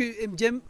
Kü- em, Cem